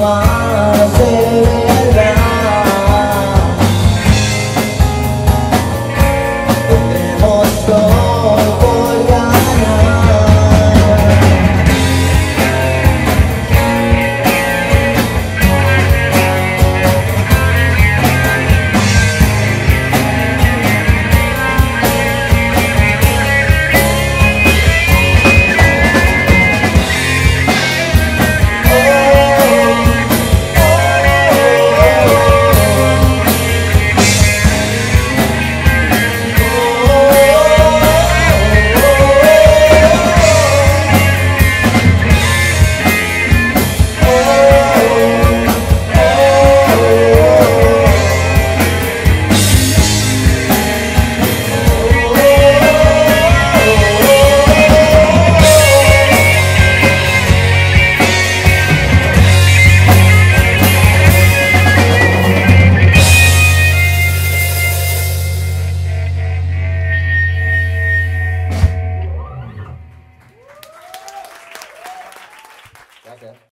my face